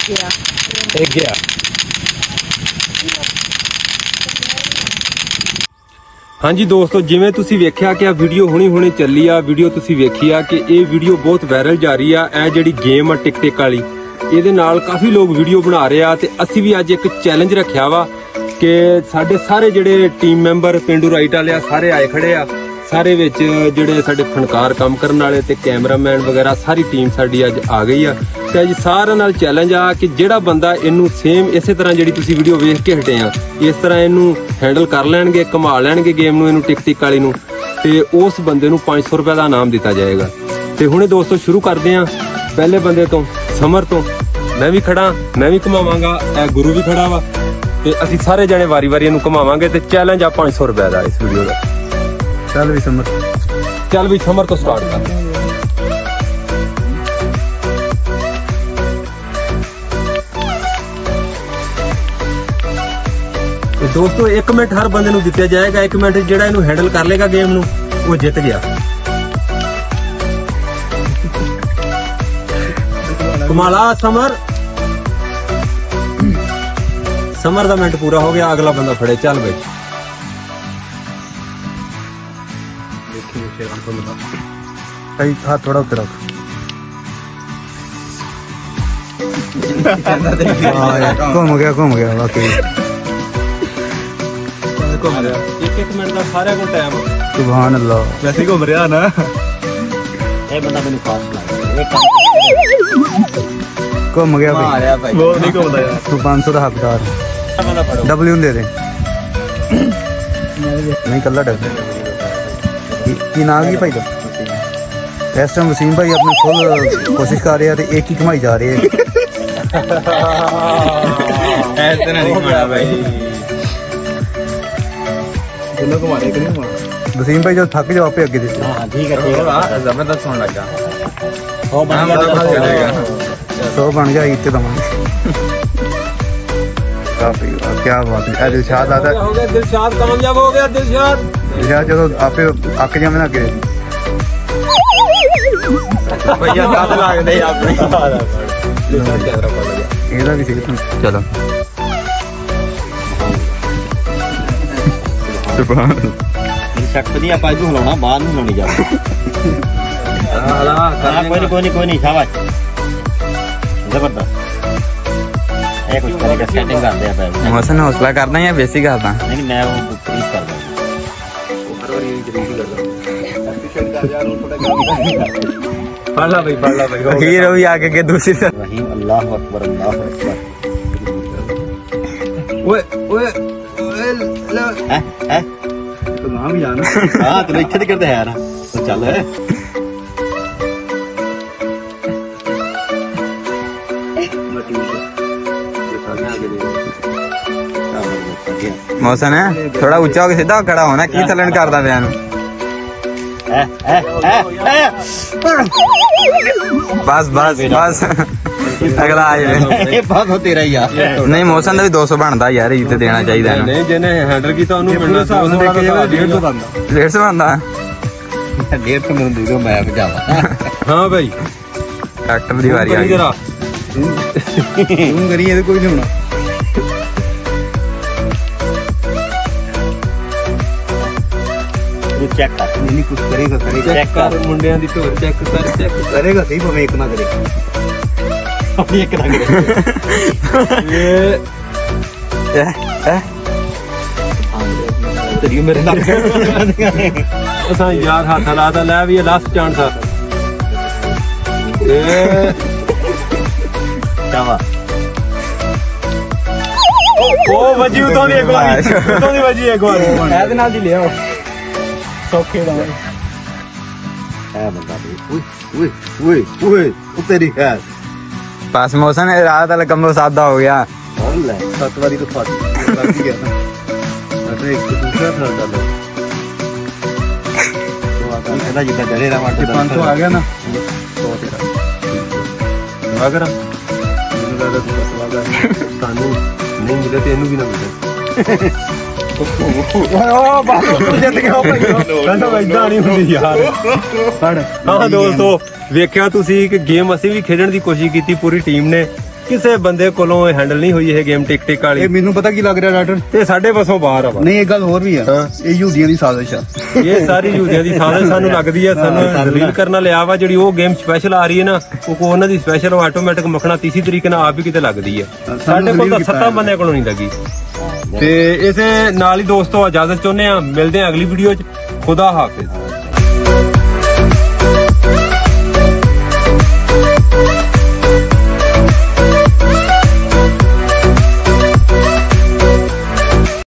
ਗਿਆ ਇੱਕ ਗਿਆ ਹਾਂਜੀ ਦੋਸਤੋ, ਜਿਵੇਂ ਤੁਸੀਂ ਵੇਖਿਆ ਕਿ ਆ ਵੀਡੀਓ ਹੁਣੀ ਹੁਣੀ ਚੱਲੀ ਆ ਵੀਡੀਓ ਤੁਸੀਂ ਵੇਖੀ ਆ ਕਿ ਇਹ ਵੀਡੀਓ ਬਹੁਤ ਵਾਇਰਲ ਜਾ ਰਹੀ ਆ, ਇਹ ਜਿਹੜੀ ਗੇਮ ਆ ਟਿਕ ਟਿਕ ਵਾਲੀ, ਇਹਦੇ ਨਾਲ ਕਾਫੀ ਲੋਕ ਵੀਡੀਓ ਬਣਾ ਰਹੇ ਆ ਤੇ ਅਸੀਂ ਵੀ ਅੱਜ ਇੱਕ ਚੈਲੰਜ ਰੱਖਿਆ ਵਾ ਕਿ ਸਾਡੇ ਸਾਰੇ ਜਿਹੜੇ ਟੀਮ ਮੈਂਬਰ ਪਿੰਡੂ ਰਾਈਟ ਵਾਲੇ ਆ, ਸਾਰੇ ਆਏ ਖੜੇ ਆ ਸਾਰੇ ਵਿੱਚ ਜਿਹੜੇ ਸਾਡੇ ਫਨਕਾਰ ਕੰਮ ਕਰਨ ਵਾਲੇ ਤੇ ਕੈਮਰਾਮੈਨ ਵਗੈਰਾ, ਸਾਰੀ ਟੀਮ ਸਾਡੀ ਅੱਜ ਆ ਗਈ ਆ। ਤੇ ਅੱਜ ਸਾਰਿਆਂ ਨਾਲ ਚੈਲੰਜ ਆ ਕਿ ਜਿਹੜਾ ਬੰਦਾ ਇਹਨੂੰ ਸੇਮ ਇਸੇ ਤਰ੍ਹਾਂ ਜਿਹੜੀ ਤੁਸੀਂ ਵੀਡੀਓ ਵੇਖ ਕੇ ਹਟੇ ਆ, ਇਸ ਤਰ੍ਹਾਂ ਇਹਨੂੰ ਹੈਂਡਲ ਕਰ ਲੈਣਗੇ ਕਮਾ ਲੈਣਗੇ ਗੇਮ ਨੂੰ, ਇਹਨੂੰ ਟਿਕ ਟਿਕ ਵਾਲੀ ਨੂੰ। ਤੇ ਉਸ ਬੰਦੇ ਨੂੰ 500 ਰੁਪਏ ਦਾ ਇਨਾਮ ਦਿੱਤਾ ਜਾਏਗਾ। ਤੇ ਹੁਣੇ ਦੋਸਤੋ ਸ਼ੁਰੂ ਕਰਦੇ ਆ, ਪਹਿਲੇ ਬੰਦੇ ਤੋਂ, ਸਮਰ ਤੋਂ। ਮੈਂ ਵੀ ਖੜਾ, ਮੈਂ ਵੀ ਕਮਾਵਾਂਗਾ ਇਹ ਗੁਰੂ ਵੀ ਖੜਾ ਵਾ। ਤੇ ਅਸੀਂ ਸਾਰੇ ਜਣੇ ਵਾਰੀ-ਵਾਰੀ ਇਹਨੂੰ ਕਮਾਵਾਂਗੇ ਤੇ ਚੈਲੰਜ ਆ 500 ਰੁਪਏ ਦਾ ਇਸ ਵੀਡੀਓ ਦਾ। ਚੱਲ ਵੀ ਸਮਰ। ਚੱਲ ਵੀ ਸਮਰ ਤੋਂ ਸਟਾਰਟ ਕਰ। ਤੇ ਦੋਸਤੋ 1 ਮਿੰਟ ਹਰ ਬੰਦੇ ਨੂੰ ਦਿੱਤਾ ਜਾਏਗਾ 1 ਮਿੰਟ ਜਿਹੜਾ ਇਹਨੂੰ ਹੈਂਡਲ ਕਰ ਲੇਗਾ ਗੇਮ ਨੂੰ ਉਹ ਜਿੱਤ ਗਿਆ। ਕਮਾਲਾ ਸਮਰ। ਸਮਰ ਦਾ ਮਿੰਟ ਪੂਰਾ ਹੋ ਗਿਆ ਅਗਲਾ ਬੰਦਾ ਫੜੇ ਚੱਲ ਬਈ। ਭਾਈ ਹੱਥ ਥੋੜਾ ਉੱਤੇ ਰੱਖ ਹਾਂ ਯਾਰ ਘੁੰਮ ਗਿਆ ਘੁੰਮ ਗਿਆ ਵਾਕਈ ਘੁੰਮ ਰਿਹਾ ਇੱਕ ਇੱਕ ਮਿੰਟ ਦਾ ਸਾਰਿਆਂ ਕੋਲ ਟਾਈਮ ਸੁਭਾਨ ਅੱਲਾ ਵੈਸੇ ਹੀ ਘੁੰਮ ਰਿਹਾ ਨਾ ਇਹ ਬੰਦਾ ਮੈਨੂੰ ਫਾਸਟ ਲੱਗਦਾ ਇਹ ਘੁੰਮ ਗਿਆ ਭਾਈ ਮਾਰਿਆ ਭਾਈ ਬਹੁਤ ਨਹੀਂ ਘੁੰਮਦਾ ਯਾਰ ਤੂੰ 500 ਦਾ ਹੱਕਦਾਰ ਬੰਦਾ ਫੜੋ ਡਬਲਯੂ ਦੇ ਦੇ ਨਹੀਂ ਕੱਲਾ ਡਬਲਯੂ ਕੀ- ਕੀ ਨਾਮ ਕੀ ਭਾਈ ਦਾ ਇਸ ਟਾਈਮ ਵਸੀਮ ਭਾਈ ਆਪਣੇ ਫੁੱਲ ਕੋਸ਼ਿਸ਼ ਕਰ ਰਹੇ ਆ ਤੇ ਇੱਕ ਹੀ ਕਮਾਈ ਜਾ ਰਹੇ ਆ ਐਸੇ ਨਹੀਂ ਘੁੰਮਣਾ ਭਾਈ ਦੋਨੋਂ ਘੁਮਾ ਰਹੇ ਕਿ ਨਹੀਂ ਘੁਮਾ ਵਸੀਮ ਭਾਈ ਜਦ ਥੱਕ ਜਾਓ ਆਪੇ ਅੱਗੇ ਦੇ ਹਾਂ ਠੀਕ ਹੈ ਠੀਕ ਹੈ ਜ਼ਬਰਦਸਤ ਹੋਣ ਲੱਗਾ ਉਹ ਬਣ ਗਿਆ ਤਾਂ ਖੁਸ਼ ਹੋ ਜਾਏਗਾ 100 ਬਣ ਗਿਆ ਇੱਥੇ ਦਵਾਂਗੇ ਕਾਫੀ ਕੀ ਬਾਤ ਹੈ ਇਹ ਦਿਲਸ਼ਾਦ ਆਦਾ ਹੋ ਗਿਆ ਦਿਲਸ਼ਾਦ ਕਾਮਯਾਬ ਹੋ ਗਿਆ ਦਿਲਸ਼ਾਦ ਦਿਲਸ਼ਾਦ ਜਦੋਂ ਆਪੇ ਅੱਕ ਜਾਵੇਂ ਨਾ ਅੱਗੇ ਭਈਆ ਦੰਦ ਲੱਗਦੇ ਆਪਣੇ ਇਹਦਾ ਵੀ ਸੀ ਚਲੋ ਸੁਭਾਨ ਸ਼ੱਕ ਨਹੀਂ ਆਪਾਂ ਇਹਨੂੰ ਹਿਲਾਉਣਾ ਬਾਹਰ ਨੂੰ ਹਿਲਾਉਣੀ ਜਾ ਹਾਲਾ ਹਾਂ ਕੋਈ ਨਹੀਂ ਕੋਈ ਨਹੀਂ ਕੋਈ ਨਹੀਂ ਸ਼ਾਬਾਸ਼ ਜ਼ਬਰਦਸਤ ਇਹ ਕੁਝ ਕਰੇਗਾ ਸੈਟਿੰਗ ਕਰਦੇ ਆ ਪੈ ਮੌਸਮ ਹੌਸਲਾ ਕਰਦਾ ਜਾਂ ਬੇਸਿਕ ਕਰਦਾ ਨਹੀਂ ਨਹੀਂ ਮੈਂ ਉਹ ਪ੍ਰੀਸ ਕਰਦਾ पढ़ला भाई पढ़ला भाई हीरो भी आगे के दूसरी तरफ़। वहीं अल्लाह अकबर अल्लाह अकबर। ओए ओए ओए हैं हैं? तो वहाँ भी जाना हाँ तो इच्छा करते हैं यार। तो चल है। मौसम है थोड़ा उच्चा होकर सीधा खड़ा होना की थलन करता बयान? ਬਸ ਬਸ ਬਸ। ਅਗਲਾ ਆ ਜਾਵੇ। ਇਹ ਬਹੁਤ ਹੋ ਤੇਰਾ ਹੀ ਆ। ਨਹੀਂ ਮੌਸਮ ਦਾ ਵੀ 200 ਬਣਦਾ ਯਾਰ ਇਹ ਤੇ ਦੇਣਾ ਚਾਹੀਦਾ ਇਹਨੂੰ। ਨਹੀਂ ਜਿਹਨੇ ਹੈਂਡਲ ਕੀਤਾ ਉਹਨੂੰ ਮਿਲਣਾ ਸੀ ਉਹਨੂੰ ਦੇਖ ਕੇ ਜਾਵੇ 150 ਦਾ 150 ਬਣਦਾ। ਡੇਢ ਤੋਂ ਮੈਨੂੰ ਦੇ ਦਿਓ ਮੈਂ ਭਜਾਵਾ। ਹਾਂ ਬਈ। ਡਾਕਟਰ ਦੀ ਵਾਰੀ ਆ ਗਈ। ਜਰਾ। ਤੂੰ ਕਰੀ ਇਹਦੇ ਕੋਈ ਨਹੀਂ ਹੋਣਾ ਚੈੱਕ ਕਰ ਨਹੀਂ ਨਹੀਂ ਕੁਝ ਕਰੇਗਾ ਕਰੇਗਾ ਚੈੱਕ ਕਰ ਮੁੰਡਿਆਂ ਦੀ ਢੋਰ ਚੈੱਕ ਕਰ ਚੈੱਕ ਕਰੇਗਾ ਸਹੀ ਭਾਵੇਂ ਇੱਕ ਨਾ ਕਰੇ ਆਪਣੀ ਇੱਕ ਰੰਗ ਇਹ ਇਹ- ਇਹ ਤੇਰੀ ਮੇਰੇ ਨਾਲ ਅਸਾਂ ਯਾਰ ਹੱਥ ਲਾਤਾ ਲੈ ਵੀ ਇਹ ਲਾਸਟ ਚਾਂਸ ਆ ਇਹ ਚਾਵਾ ਉਹ ਵਜੀ ਉਤੋਂ ਦੀ ਇੱਕ ਵਾਰੀ ਉਤੋਂ ਦੀ ਵਜੀ ਇੱਕ ਵਾਰੀ ਇਹਦੇ ਨਾਲ ਦੀ ਲਿਆਓ ਸੌਖੇ ਦਾ ਹੈ ਬੰਦਾ ਵੀ ਓਏ ਓਏ ਓਏ ਉਹ ਤੇਰੀ ਹੈ ਬਸ ਮੌਸਮ ਇਹ ਰਾਤ ਵਾਲਾ ਕੰਮ ਸਾਦਾ ਹੋ ਗਿਆ ਲੈ ਸੱਤ ਵਾਰੀ ਤੋਂ ਫਸ ਲੱਗ ਗਿਆ ਨਾ ਅਤੇ ਇੱਕ ਦੂਸਰਾ ਥਰਡ ਦਾ ਲੋ ਇਹਦਾ ਜਿੱਦਾਂ ਡਰੇ ਦਾ ਜੇ ਮਾਟੇ 500 ਆ ਗਿਆ ਨਾ 100 ਤੇਰਾ ਵਾ ਕਰਾਂ ਮੈਨੂੰ ਲੱਗਦਾ ਤੂੰ ਬਸ ਵਾਗਾ ਤੁਹਾਨੂੰ ਨਹੀਂ ਮਿਲੇ ਤੇ ਇਹਨੂੰ ਵੀ ਨਾ ਮਿਲੇ ਓ ਬਾਤ ਤੂੰ ਜਿੱਤ ਗਿਆ ਭਾਈ ਕਹਿੰਦਾ ਇਦਾਂ ਨਹੀਂ ਹੁੰਦੀ ਯਾਰ ਹਾਂ ਦੋਸਤੋ ਵੇਖਿਆ ਤੁਸੀਂ ਕਿ ਗੇਮ ਅਸੀਂ ਵੀ ਖੇਡਣ ਦੀ ਕੋਸ਼ਿਸ਼ ਕੀਤੀ ਪੂਰੀ ਟੀਮ ਨੇ ਕਿਸੇ ਬੰਦੇ ਕੋਲੋਂ ਹੈਂਡਲ ਨਹੀਂ ਹੋਈ ਇਹ ਗੇਮ ਟਿਕ ਟਿਕ ਵਾਲੀ। ਇਹ ਮੈਨੂੰ ਪਤਾ ਕੀ ਲੱਗ ਰਿਹਾ ਡਾਕਟਰ ਤੇ ਸਾਡੇ ਬਸੋਂ ਬਾਹਰ ਆ ਬਸ। ਨਹੀਂ ਇੱਕ ਗੱਲ ਹੋਰ ਵੀ ਆ। ਇਹ ਯਹੂਦੀਆਂ ਦੀ ਸਾਜ਼ਿਸ਼ ਆ। ਇਹ ਸਾਰੀ ਯੂਦੀਆਂ ਦੀ ਸਾਜ਼ਿਸ਼ ਸਾਨੂੰ ਲੱਗਦੀ ਹੈ ਸਾਨੂੰ ਦਲੀਲ ਕਰਨ ਲਿਆ ਵਾ ਜਿਹੜੀ ਉਹ ਗੇਮ ਸਪੈਸ਼ਲ ਆ ਰਹੀ ਹੈ ਨਾ ਉਹ ਕੋ ਉਹਨਾਂ ਦੀ ਸਪੈਸ਼ਲ ਆਟੋਮੈਟਿਕ ਮੱਖਣਾ ਤੀਸੀ ਤਰੀਕੇ ਨਾਲ ਆਪ ਹੀ ਕਿਤੇ ਲੱਗਦੀ ਹੈ ਸਾਡੇ ਕੋਲ ਤਾਂ ਦਲੀਲ ਕੀਤਾ ਸੱਤਾਂ ਬੰਦਿਆਂ ਕੋਲੋਂ ਨਹੀਂ ਲੱਗੀ। ਤੇ ਇਸੇ ਨਾਲ ਹੀ ਦੋਸਤੋ ਇਜਾਜ਼ਤ ਚਾਹੁੰਦੇ ਆ ਮਿਲਦੇ ਆ ਅਗਲੀ ਵੀਡੀਓ 'ਚ। ਖੁਦਾ ਹਾਫਿਜ਼।